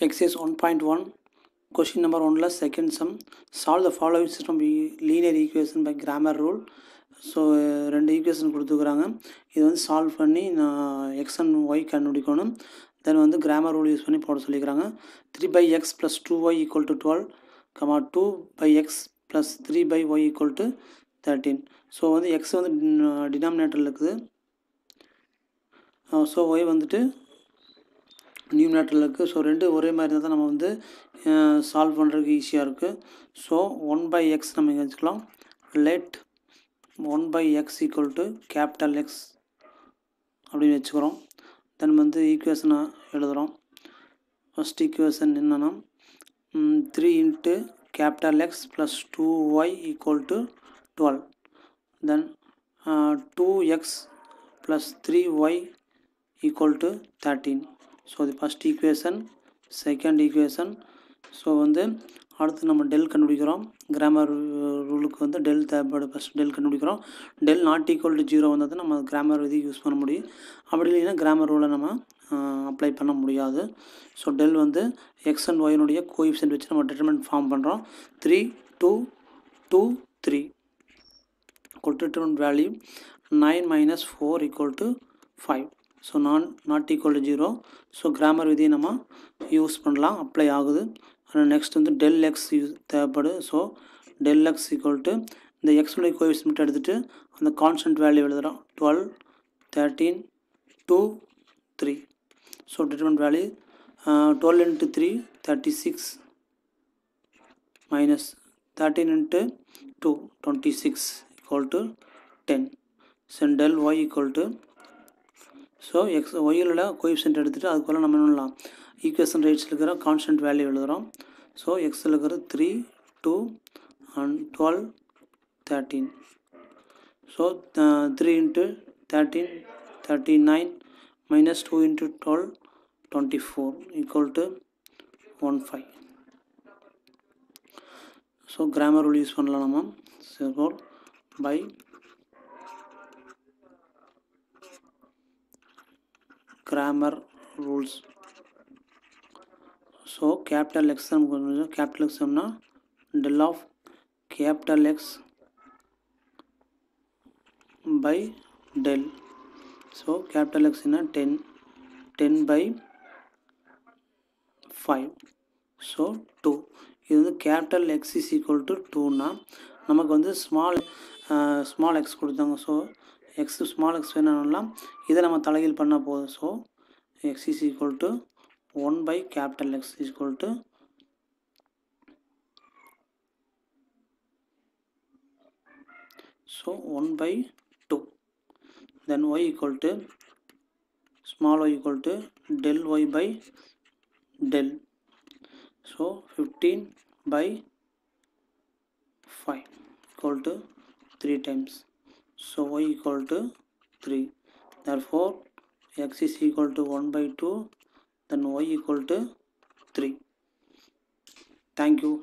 Exercise 1.1 question number 1 ல second sum. Solve the following system e- linear equation by grammar rule. So ரெண்டு equation கொடுத்துக்கிறாங்க இது வந்து solve பண்ணி நான் எக்ஸ் அண்ட் ஒய் கண்டுபிடிக்கணும். தென் வந்து கிராமர் ரூல் யூஸ் பண்ணி போட சொல்லிக்கிறாங்க. Three by x plus two y equal to twelve comma two by x plus three by y equal to thirteen so வந்து எக்ஸ் வந்து டினாமினேட்டரில் இருக்குது. ஸோ ஒய் வந்துட்டு நியூமினேட்டரில் இருக்குது ஸோ ரெண்டு ஒரே மாதிரி இருந்தால் தான் நம்ம வந்து சால்வ் பண்ணுறதுக்கு ஈஸியாக இருக்குது ஸோ ஒன் பை எக்ஸ் நம்ம இங்கே வச்சுக்கலாம் let one by x equal to capital x அப்படின்னு வச்சுக்கிறோம். தென் வந்து ஈக்குவேஷனை எழுதுகிறோம் ஃபஸ்ட் ஈக்குவேஷன் என்னென்னா three into capital x plus two y equal to twelve then two x plus three y equal to thirteen so இது first equation second equation so வந்து அடுத்து நம்ம டெல் கண்டுபிடிக்கிறோம். கிராமர் ரூலுக்கு வந்து டெல் தேவைப்படும். ஃபஸ்ட் டெல் கண்டுபிடிக்கிறோம். Del not equal to zero வந்தால் தான் நம்ம கிராமர் இது யூஸ் பண்ண முடியும். அப்படி இல்லைன்னா கிராமர் ரூலை நம்ம அப்ளை பண்ண முடியாது. ஸோ டெல் வந்து எக்ஸ் அண்ட் ஒயினுடைய கோஎஃபிஷியன்ட் வச்சு நம்ம டிட்டர்மெண்ட் ஃபார்ம் பண்ணுறோம் three two two three equal to determinant value 9 minus 4 equal to 5 so நான் not equal to zero so Cramer விதியை நம்ம யூஸ் பண்ணலாம். அப்ளை ஆகுது. ஆனால் நெக்ஸ்ட் வந்து டெல் எக்ஸ் யூஸ் தேவைப்படுது so del x equal to இந்த எக்ஸ்னுடைய கோவிஸ் மட்டும் எடுத்துகிட்டு அந்த கான்ஸ்டன்ட் வேல்யூ எழுதுகிறோம் twelve thirteen two three so determinant value twelve into three thirty six minus 13 into 2 26 equal to 10 so del y equal to so x ஒய்யில் coefficient எடுத்துகிட்டு அதுக்குள்ள நம்ம என்ன பண்ணலாம்? ஈக்குவேஷன் ரைட்ஸில் இருக்கிற கான்ஸ்டன்ட் வேல்யூ எழுதுகிறோம் ஸோ எக்ஸில் இருக்கிற three two and twelve thirteen so three into thirteen thirty nine minus two into twelve twenty four equal to one five so Cramer rule use பண்ணலாம் நம்ம. So by Cramer rules so capital x capital எக்ஸம்னா del of capital x by del so capital எக்ஸ்னா ten ten by five so two இது வந்து capital x is equal to டூனா நமக்கு வந்து small small x கொடுத்தாங்க. So x small x வேணும்லாம் இதை நம்ம தலைகீழ் பண்ணால் போதும். So x is equal to one by capital x is equal to so one by two then y equal to small y equal to del y by del so 15 by 5 equal to 3 times. So y equal to 3 therefore x is equal to 1 by 2 then y equal to 3 thank you